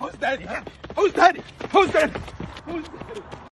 Who's daddy? Huh? Who's daddy? Who's daddy? Who's daddy?